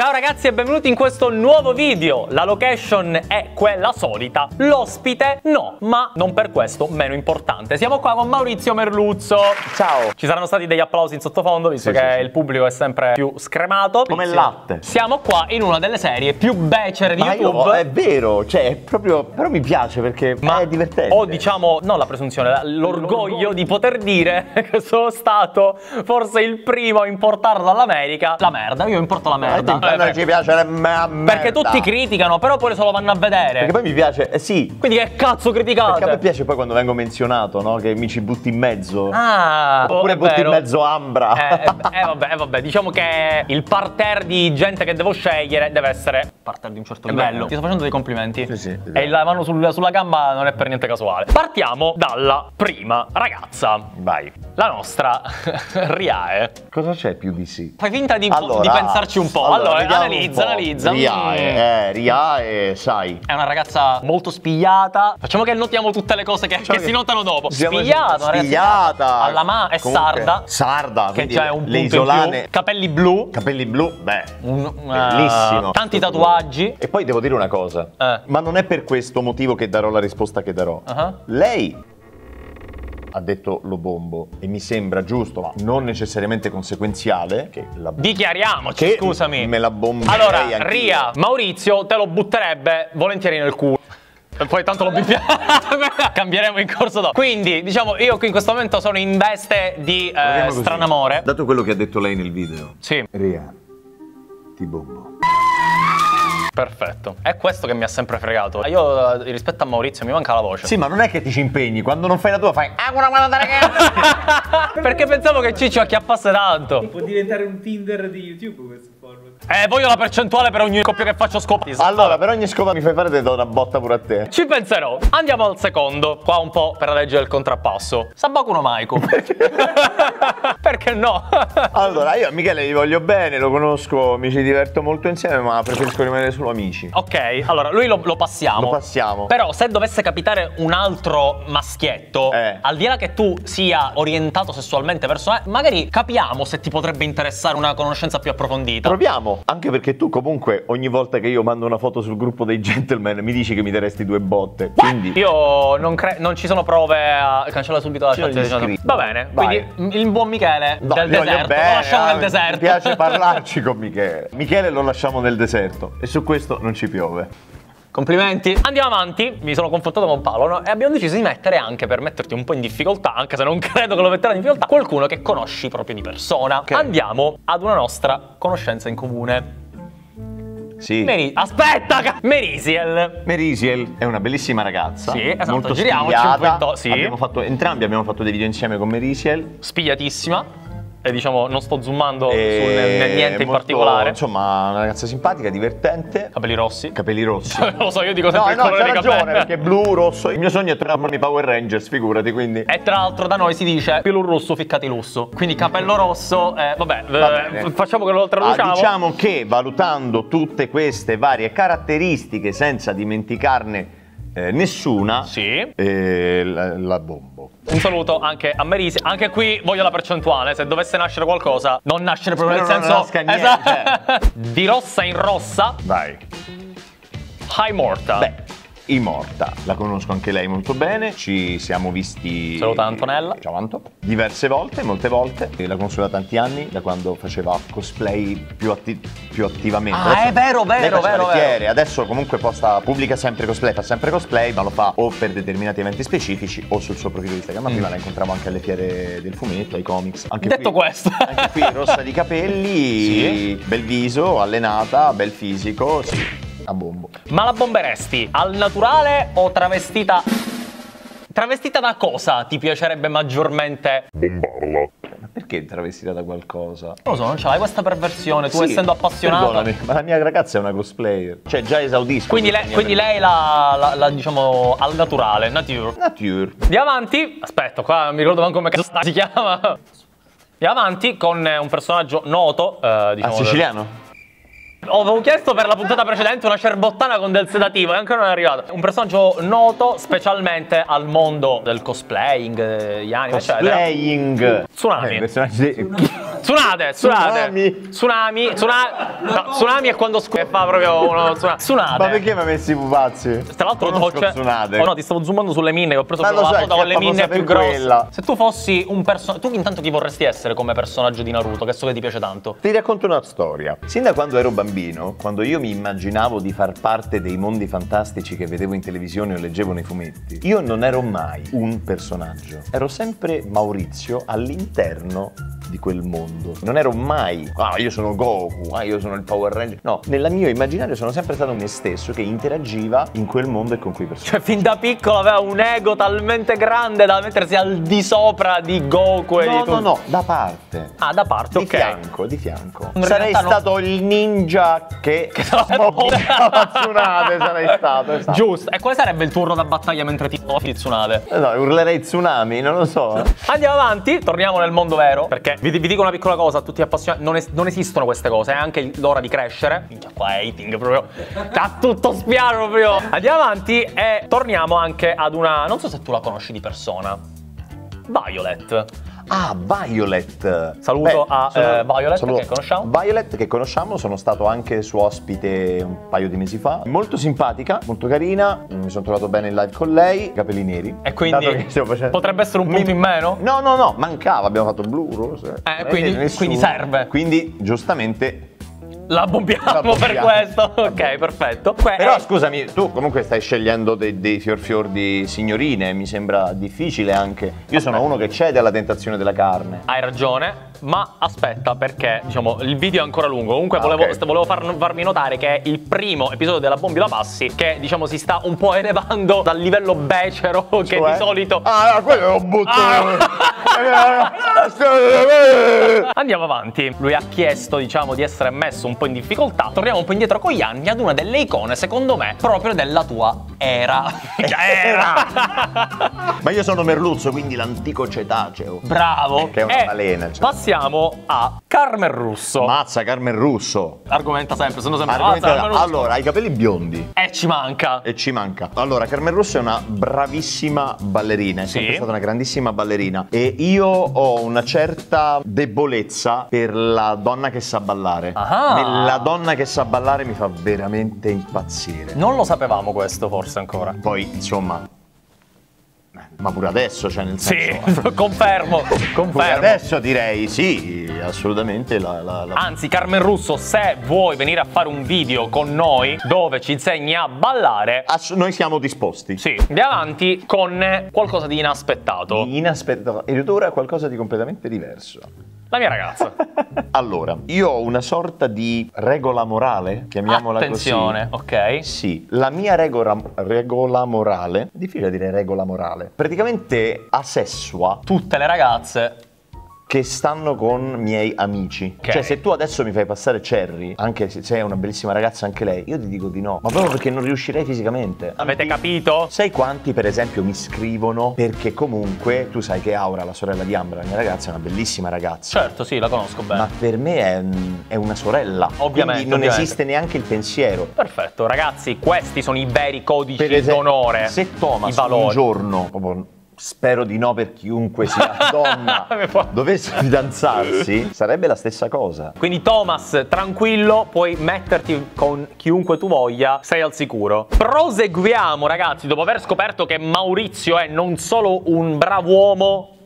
Ciao ragazzi e benvenuti in questo nuovo video. La location è quella solita, l'ospite no, ma non per questo meno importante. Siamo qua con Maurizio Merluzzo. Ciao. Ci saranno stati degli applausi in sottofondo visto Sì, che sì, il pubblico è sempre più scremato. Come il latte. Siamo qua in una delle serie più becere di Ma io, YouTube. è vero, cioè, è proprio. Però mi piace perché è divertente. Ho diciamo, non la presunzione, l'orgoglio di poter dire che sono stato forse il primo a importarlo dall'America. La merda, io importo la merda. Noi Eh, ci piace la me- merda. perché tutti criticano, però poi se lo vanno a vedere. Perché poi mi piace, eh sì. Quindi che cazzo criticate? Perché a me piace poi quando vengo menzionato, no? Che mi ci butti in mezzo. Ah, Oppure butti in mezzo Ambra. Eh, eh, eh, vabbè, eh, vabbè, diciamo che il parterre di gente che devo scegliere deve essere parterre di un certo livello. Ti sto facendo dei complimenti. Sì, sì, E la mano sul- sulla gamba non è per niente casuale. Partiamo dalla prima ragazza, Vai. la nostra Riae. Cosa c'è più di sì? Fai finta di, Allora, di pensarci un po'. Allora, un analizza, analizza. Riae, Mm. eh, Riae, sai. È una ragazza molto spigliata. Facciamo che notiamo tutte le cose che, che che- si notano dopo. Spigliata, spigliata. Alla ma è Comunque, sarda. Sarda, Che quindi già è un le isolane. più. Capelli blu. Capelli blu, beh, Un- una- bellissimo. Tanti tatuaggi. E poi devo dire una cosa, Eh. ma non è per questo motivo che darò la risposta che darò. Ah. Lei ha detto lo bombo e mi sembra giusto, ma non necessariamente conseguenziale, che la Dichiariamoci, Che scusami. me la bomberei Allora, anch'io. Ria, Maurizio te lo butterebbe volentieri nel culo. E poi tanto lo bippiamo. Cambieremo in corso dopo. Quindi, diciamo, io qui in questo momento sono in veste di eh, stranamore. Dato quello che ha detto lei nel video. Sì, Ria, ti bombo. Perfetto. È questo che mi ha sempre fregato. Io, eh, rispetto a Maurizio, mi manca la voce. Sì, ma non è che ti ci impegni, quando non fai la tua fai ah, guarda, guarda, ragazzi. Perché pensavo che Ciccio acchiappasse tanto. Può diventare un Tinder di YouTube questo. Eh, voglio la percentuale per ogni coppia che faccio scopri. allora, per ogni scopa mi fai fare te do una botta pure a te. Ci penserò. Andiamo al secondo. Qua un po' per leggere il contrappasso. Sabaku no Maiku. Perché no? Allora, io a Michele gli voglio bene, lo conosco, mi ci diverto molto insieme, ma preferisco rimanere solo amici. ok, allora lui lo, lo passiamo. Lo passiamo. Però se dovesse capitare un altro maschietto, Eh. al di là che tu sia orientato sessualmente verso me, magari capiamo se ti potrebbe interessare una conoscenza più approfondita. Proviamo, anche perché tu comunque ogni volta che io mando una foto sul gruppo dei gentleman mi dici che mi daresti due botte. Quindi Io non, cre- non ci sono prove a cancella subito la chat. diciamo. Va bene, Vai. quindi il buon Michele No, del deserto. bene, lo lasciamo ah, nel deserto. Mi piace parlarci con Michele. Michele lo lasciamo nel deserto e su questo non ci piove. Complimenti. Andiamo avanti. Mi sono confrontato con Paolo no? e abbiamo deciso di mettere anche per metterti un po' in difficoltà, anche se non credo che lo metterà in difficoltà, qualcuno che conosci proprio di persona. Ok. Andiamo ad una nostra conoscenza in comune. Sì. Meri- Aspetta! Merisiel. Merisiel è una bellissima ragazza. Sì, esatto, Molto giriamoci un spigliata. po' intorno, sì. Abbiamo fatto, entrambi abbiamo fatto dei video insieme con Merisiel. Spigliatissima. E diciamo, non sto zoomando su E ne- niente in molto- particolare. Insomma, una ragazza simpatica, divertente. Capelli rossi. Capelli rossi. Non lo so, io dico No, sempre il no, colore dei ragione, capelli. perché blu, rosso. Il mio sogno è trasformarmi i Power Rangers, figurati, quindi. E tra l'altro da noi si dice più russo ficcati lusso. Quindi capello rosso, eh, vabbè, Va eh, facciamo che lo traduciamo. Ah, diciamo che valutando tutte queste varie caratteristiche senza dimenticarne eh, nessuna, Sì. eh, la, la bombo. Un saluto anche a Merisi. Anche qui voglio la percentuale. Se dovesse nascere qualcosa, non nascere proprio nel Spero non senso. cioè. Esatto. Di rossa in rossa, Vai. High Morta. Beh, Immorta, la conosco anche lei molto bene, ci siamo visti... Saluta Antonella. Ciao Anto. Diverse volte, molte volte, E la conosco da tanti anni, da quando faceva cosplay più, atti- più attivamente. Ah, Adesso- è vero, vero, vero, vero. adesso comunque posta, pubblica sempre cosplay, fa sempre cosplay, ma lo fa o per determinati eventi specifici o sul suo profilo Instagram. Ma prima la incontravo anche alle fiere del fumetto, ai comics. Anche Mm. Detto qui- questo. Anche qui rossa di capelli, Sì. bel viso, allenata, bel fisico, sì, a bombo. Ma la bomberesti al naturale o travestita. Travestita da cosa ti piacerebbe maggiormente? Ma perché travestita da qualcosa? Non lo so, non ce l'hai questa perversione, tu Sì, essendo appassionato. Perdonami, ma la mia ragazza è una cosplayer. Cioè, già esaudisco. Quindi, mia quindi lei la, la- la, diciamo al naturale, nature. Nature. Andiamo avanti. Aspetta, qua non mi ricordo manco come cazzo si chiama. Andiamo avanti con un personaggio noto. eh, diciamo, Ah, siciliano? Avevo chiesto per la puntata precedente una cerbottana con del sedativo e ancora non è arrivato. Un personaggio noto specialmente al mondo del cosplaying, degli anime, eccetera. Cosplaying. Tsunami. Eh, personaggi- Tsunade, tsunade. Tsunami. Tsunami. Tsuna- no, tsunami è quando scu- fa proprio uno tsunami. Tsunade. Ma perché mi hai messi i pupazzi? Tra l'altro Conosco c'è- Tsunade. Oh no, ti stavo zoomando sulle minne che ho preso proprio la foto con le minne più grosse. Se tu fossi un personaggio. Tu intanto chi vorresti essere come personaggio di Naruto, che so che ti piace tanto. Ti racconto una storia. Sin da quando ero bambino, quando io mi immaginavo di far parte dei mondi fantastici che vedevo in televisione o leggevo nei fumetti, io non ero mai un personaggio. Ero sempre Maurizio all'interno di quel mondo. Non ero mai, ah, io sono Goku, ah, io sono il Power Ranger. No, nel mio immaginario sono sempre stato me stesso che interagiva in quel mondo e con quei personaggi. Cioè, fin da piccolo aveva un ego talmente grande da mettersi al di sopra di Goku e di No, tutto. no, no, da parte. Ah, da parte, Di ok. fianco, di fianco. In sarei stato il ninja che, Che smobbicava Tsunade, sarei stato. esatto. Giusto. E quale sarebbe il turno da battaglia mentre ti muovi Tsunade? No, urlerei tsunami, non lo so. Andiamo avanti, torniamo nel mondo vero. Perché vi, vi dico una piccola cosa a tutti gli appassionati: non, es- non esistono queste cose, è anche l'ora di crescere. Minchia, qua è hating proprio. Da tutto spiano proprio. Andiamo avanti e torniamo anche ad una. Non so se tu la conosci di persona. Violet. Ah, Violet. Saluto a, eh, Violet, che conosciamo. Violet che conosciamo, sono stato anche suo ospite un paio di mesi fa. Molto simpatica, molto carina, mi sono trovato bene in live con lei, capelli neri. E quindi che stiamo facendo- potrebbe essere un punto Mi- in meno? No, no, no, mancava, abbiamo fatto blu, rosa. Eh, quindi- nessuno. quindi serve. Quindi, giustamente, La bombiamo, La bombiamo. per questo. Ok, perfetto. Que- Però eh, scusami, tu comunque stai scegliendo dei, dei fior fior di signorine, mi sembra difficile anche. Io sono uno che cede alla tentazione della carne. Hai ragione, ma aspetta perché diciamo il video è ancora lungo. Comunque Ah, volevo, ok. st- volevo far- farvi notare che è il primo episodio della Bombi la Passi che diciamo si sta un po' elevando dal livello becero che Cioè? di solito. Ah, no, quello lo butto. Andiamo avanti. Lui ha chiesto, diciamo, di essere messo un po' in difficoltà. Torniamo un po' indietro con gli anni ad una delle icone, secondo me, proprio della tua era. era! Ma io sono Merluzzo, quindi l'antico cetaceo. Bravo! Che è una E balena, cioè. Passiamo a Carmen Russo. Mazza Carmen Russo. Argomenta sempre, se no sempre Argomenta- "Ah, Carmen Russo". allora, ha i capelli biondi. E ci manca. E ci manca. Allora, Carmen Russo è una bravissima ballerina, è Sì. sempre stata una grandissima ballerina. E io ho una certa debolezza per la donna che sa ballare. Ah. La donna che sa ballare mi fa veramente impazzire. Non lo sapevamo questo, forse ancora. Poi, insomma. Ma pure adesso, cioè nel Sì, senso. confermo, Pure confermo. adesso direi sì, assolutamente la, la- la- Anzi, Carmen Russo, se vuoi venire a fare un video con noi dove ci insegni a ballare, Ass- noi siamo disposti. sì, andiamo avanti con qualcosa di inaspettato. Inaspettato. E ora qualcosa di completamente diverso. La mia ragazza. Allora, io ho una sorta di regola morale, chiamiamola Attenzione, così. ok? Sì, la mia regola, regola morale, è difficile dire regola morale, praticamente assessua Tutte le ragazze che stanno con miei amici. Ok. Cioè, se tu adesso mi fai passare Cherry, anche se sei una bellissima ragazza anche lei, io ti dico di no, ma proprio perché non riuscirei fisicamente. Avete capito? Sai quanti, per esempio, mi scrivono perché comunque tu sai che Aura, la sorella di Ambra, la mia ragazza, è una bellissima ragazza. Certo, sì, la conosco bene. Ma per me è, è una sorella. Ovviamente, Quindi non ovviamente. esiste neanche il pensiero. Perfetto, ragazzi, questi sono i veri codici Per esempio, d'onore. se Thomas un giorno, spero di no per chiunque sia donna, dovesse fidanzarsi, sarebbe la stessa cosa. Quindi Thomas, tranquillo, puoi metterti con chiunque tu voglia, sei al sicuro. Proseguiamo ragazzi, dopo aver scoperto che Maurizio è non solo un bravo uomo,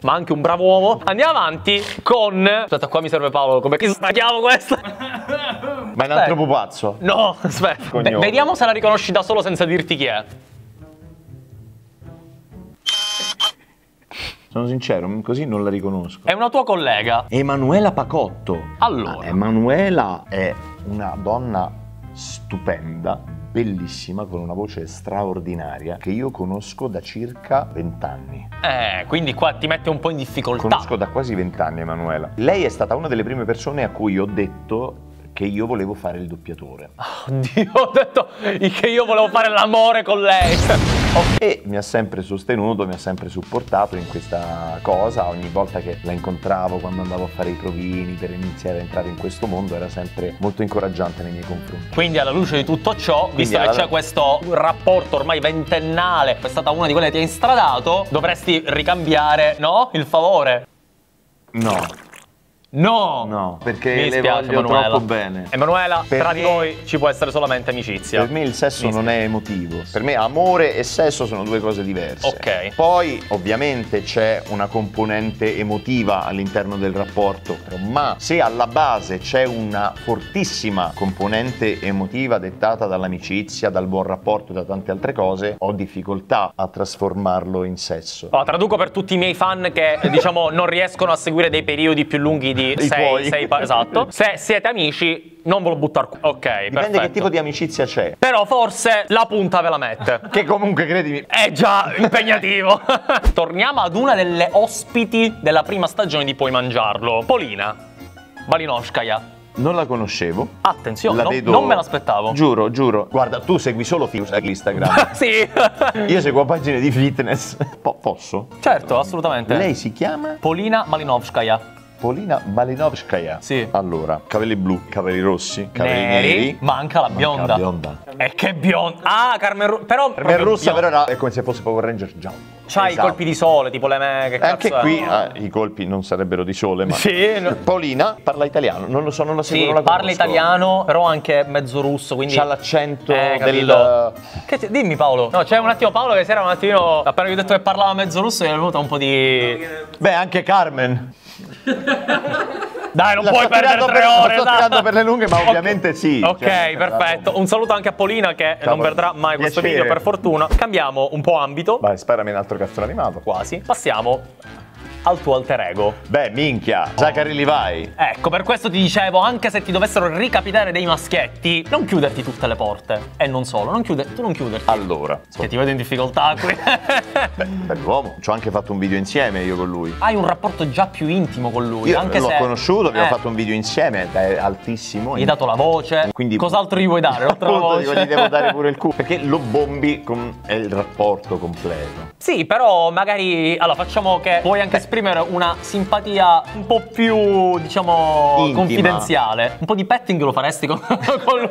ma anche un bravo uomo. Andiamo avanti con... Aspetta, qua mi serve Paolo, come che chiamo questo? Ma è un altro pupazzo. No, aspetta. Ve- vediamo se la riconosci da solo senza dirti chi è. Sono sincero, così non la riconosco. È una tua collega. Emanuela Pacotto. Allora. Ah, Emanuela è una donna stupenda, bellissima, con una voce straordinaria che io conosco da circa 20 anni. Eh, quindi qua ti mette un po' in difficoltà. Conosco da quasi 20 anni Emanuela. Lei è stata una delle prime persone a cui ho detto che io volevo fare il doppiatore. Oddio, ho detto che io volevo fare l'amore con lei. E mi ha sempre sostenuto, mi ha sempre supportato in questa cosa. Ogni volta che la incontravo, quando andavo a fare i provini per iniziare a entrare in questo mondo, era sempre molto incoraggiante nei miei confronti. Quindi alla luce di tutto ciò, visto che alla- c'è questo rapporto ormai ventennale, è stata una di quelle che ti ha instradato, dovresti ricambiare, no? Il favore. No, No! no, perché Mi le dispiace, voglio Emanuela. troppo bene. Emanuela, Per tra di voi ci può essere solamente amicizia. Per me il sesso Mi non è emotivo. Per me amore e sesso sono due cose diverse. Ok. Poi ovviamente c'è una componente emotiva all'interno del rapporto, ma se alla base c'è una fortissima componente emotiva dettata dall'amicizia, dal buon rapporto e da tante altre cose, ho difficoltà a trasformarlo in sesso. Allora, traduco per tutti i miei fan che, diciamo, non riescono a seguire dei periodi più lunghi di I 6 tuoi. esatto. Se siete amici, non ve lo buttare qua. Ok, Dipende perfetto. che tipo di amicizia c'è. Però forse la punta ve la mette. Che comunque credimi, È già impegnativo. Torniamo ad una delle ospiti della prima stagione di Puoi Mangiarlo. Polina. Balinovskaya. non la conoscevo. Attenzione, La non, vedo- non me l'aspettavo. Giuro, giuro. Guarda, tu segui solo Fius Instagram. sì. Io seguo pagine di fitness. Po- posso? certo, assolutamente. Lei si chiama Polina Malinovskaya. Polina Malinovskaya. Sì. Allora, capelli blu, capelli rossi, capelli Neri, neri. manca la bionda. la bionda. E che bionda. Ah, Carmen Ru- però rossa, bionda. però era, è come se fosse Power Ranger giallo. C'ha i Esatto. colpi di sole, tipo le me che Anche cazzo è? qui ah, i colpi non sarebbero di sole, ma. Sì, no. Paolina parla italiano, non lo so, non la seguo, Sì, non la parla conosco. italiano, però anche mezzo russo, quindi C'ha l'accento Eh, del. Che c'è? Dimmi Paolo. No, c'è un attimo Paolo che si era un attimino appena gli ho detto che parlava mezzo russo, gli è venuta un po' di Beh, anche Carmen. Dai, non La puoi perdere tre per- ore. sto tirando per le lunghe, ma ovviamente sì. Ok, Cioè, perfetto. Un saluto anche a Polina che non Cavolo. vedrà mai questo Piacere. video per fortuna. Cambiamo un po' ambito, Vai, sparami un altro cartone animato. quasi. Passiamo al tuo alter ego. Beh, minchia, Zachary Levi. Ecco, per questo ti dicevo, anche se ti dovessero ricapitare dei maschietti, non chiuderti tutte le porte. E non solo, non chiude- tu non chiuderti. Allora, Che ti vedo in difficoltà qui. beh, bell'uomo, ci ho anche fatto un video insieme io con lui. Hai un rapporto già più intimo con lui. Io anche l'ho se... conosciuto, abbiamo Eh, fatto un video insieme, è altissimo. Gli hai dato la voce. Quindi- Cos'altro gli vuoi dare? Appunto, voce? gli devo dare pure il culo. Perché lo bombi con è il rapporto completo. Sì, però magari allora facciamo che puoi anche esprimere una simpatia un po' più, diciamo, Intima. confidenziale. Un po' di petting lo faresti con, con lui.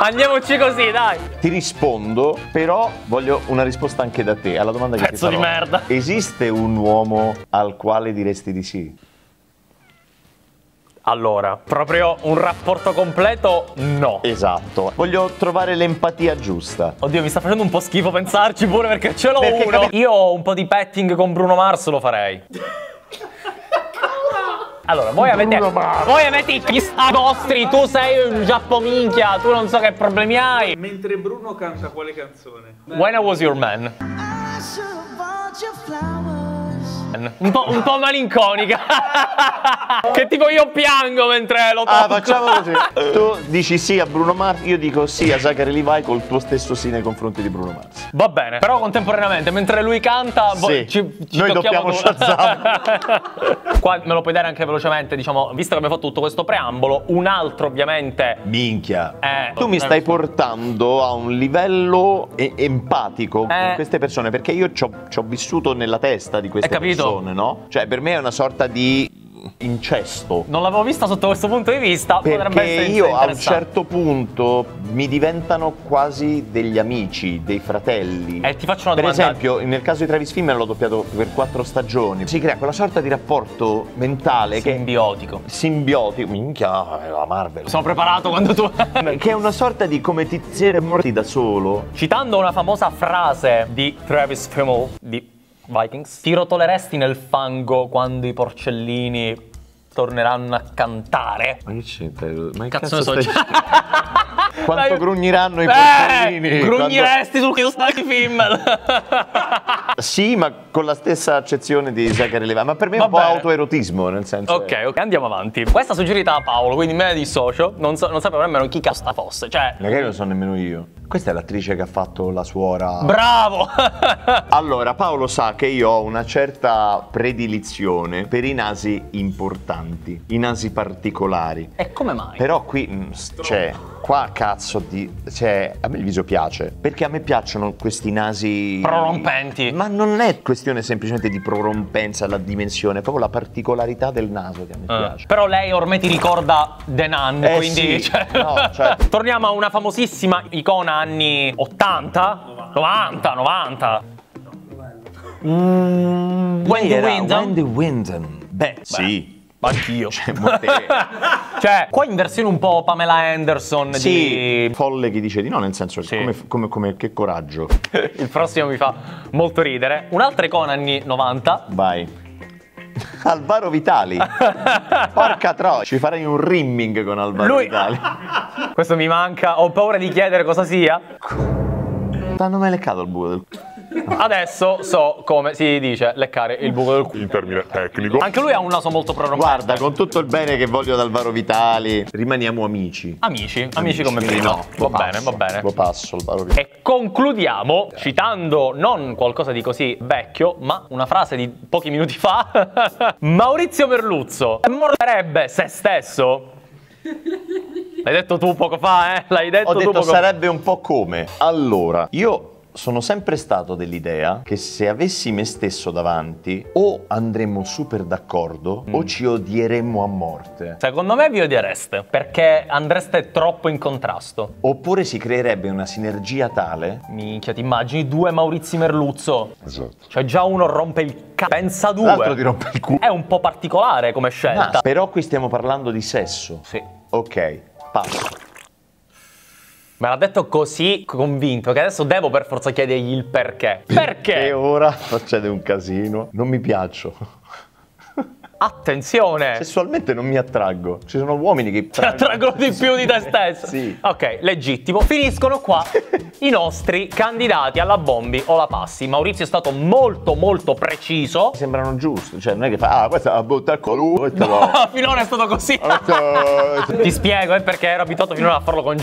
Andiamoci così, dai. Ti rispondo, però voglio una risposta anche da te alla domanda che Pezzo ti di farò. merda. Esiste un uomo al quale diresti di sì? Allora, proprio un rapporto completo? No. Esatto. Voglio trovare l'empatia giusta. Oddio, mi sta facendo un po' schifo pensarci pure perché ce l'ho Perché uno. Io un po' di petting con Bruno Mars lo farei. Allora, voi avete, voi avete i figli vostri, tu sei un giappominchia, tu non so che problemi hai. Mentre Bruno canta quale canzone? When I was your man. Un po', un po' malinconica. che tipo io piango mentre lo tocco. Ah, facciamo così. tu dici sì a Bruno Mars, io dico sì a Zachary Levi col tuo stesso sì nei confronti di Bruno Mars. Va bene, però contemporaneamente, mentre lui canta, Sì. ci, ci Noi tu- Shazam. Qua me lo puoi dare anche velocemente, diciamo, visto che abbiamo fatto tutto questo preambolo, un altro ovviamente Minchia. Eh, tu mi stai portando a un livello empatico con Eh. queste persone perché io ci ho vissuto nella testa di queste capito? Persone, no? Cioè, per me è una sorta di incesto. Non l'avevo vista sotto questo punto di vista, potrebbe Perché essere io a un certo punto mi diventano quasi degli amici, dei fratelli. Eh, ti faccio una per domanda. esempio, nel caso di Travis Fimmel l'ho doppiato per quattro stagioni. Si crea quella sorta di rapporto mentale che Simbiotico. è simbiotico. Minchia, è la Marvel. Sono preparato quando tu... Che è una sorta di come ti siete morti da solo. Citando una famosa frase di Travis Fimmel di Vikings, ti rotoleresti nel fango quando i porcellini torneranno a cantare? Ma che c'entra? Ma che Cazzo ne so. Quanto Dai. grugniranno i Eh, porcellini? Grugniresti sul chiuso di Fimmel. Sì, ma con la stessa accezione di Zachary Levi. Ma per me è Va un po' bene. autoerotismo, nel senso. Ok, ok, andiamo avanti. Questa suggerita da Paolo, quindi me ne dissocio. Non, so- non sapevo nemmeno chi cazzo fosse. Cioè, Magari non so nemmeno io. Questa è l'attrice che ha fatto la suora. bravo! Allora, Paolo sa che io ho una certa predilizione per i nasi importanti, i nasi particolari. e come mai? Però qui, mm, cioè, qua cazzo di... Cioè, a me il viso piace, perché a me piacciono questi nasi... Prorompenti. Ma non è questione semplicemente di prorompenza, la dimensione, è proprio la particolarità del naso che a me Ah. piace. Però lei ormai ti ricorda The Nun, Eh quindi... sì, cioè- no, cioè- Torniamo a una famosissima icona anni 80? 90, 90. Mm, Wendy Era Windham? Wendy Windham. Beh, sì. Anch'io. molte- cioè, qua in versione un po' Pamela Anderson Sì, di... folle chi dice di no, nel senso Sì. come, come- come- che coraggio. Il prossimo mi fa molto ridere. Un'altra icona anni 90. Vai. Alvaro Vitali. Porca troia, ci farei un rimming con Alvaro Lui- Vitali. Questo mi manca, ho paura di chiedere cosa sia. T'hanno mai leccato il buco del? Adesso so come si dice leccare il buco del culo. in termine tecnico. Anche lui ha un naso molto prorompente. Guarda, con tutto il bene che voglio ad Alvaro Vitali, rimaniamo amici. Amici, amici come Quindi prima. no, va lo bene, passo, va bene. Lo passo Alvaro Vitali. E concludiamo citando non qualcosa di così vecchio, ma una frase di pochi minuti fa. Maurizio Merluzzo morderebbe se stesso. L'hai detto tu poco fa, eh? L'hai detto Ho tu detto poco fa. sarebbe un po' come. Allora, io sono sempre stato dell'idea che se avessi me stesso davanti o andremmo super d'accordo Mm. o ci odieremmo a morte. Secondo me vi odiereste, perché andreste troppo in contrasto. Oppure si creerebbe una sinergia tale Minchia, ti immagini due Maurizi Merluzzo? Esatto. Cioè già uno rompe il c***o, pensa due. L'altro ti rompe il culo. È un po' particolare come scelta. Ah, però qui stiamo parlando di sesso. Sì. Ok, passo. Me l'ha detto così convinto che adesso devo per forza chiedergli il perché. Perché? E ora succede un casino. Non mi piaccio. Attenzione! Sessualmente non mi attraggo. Ci sono uomini che Ti attraggono di più di te stesso. Sì. Ok, legittimo. Finiscono qua i nostri candidati alla Bombi o la Passi. Maurizio è stato molto molto preciso. Sembrano giusti. Cioè, non è che fa, ah, questa la butta al questa no. finora è stato così. Questa- Ti spiego, è perché ero abituato finora a farlo con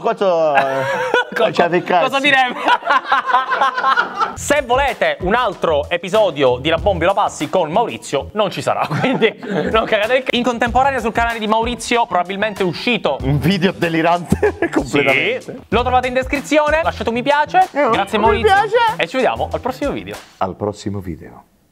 questo... Co- C'ha dei cazzi. Cosa diremmo? Se volete un altro episodio di La Bombi o la Passi con Maurizio, non ci sarà, quindi non cagate il c- In contemporanea sul canale di Maurizio probabilmente è uscito Un video delirante completamente. Sì. Lo trovate in descrizione, lasciate un mi piace. Eh, Grazie un mi Maurizio. piace. E ci vediamo al prossimo video. Al prossimo video.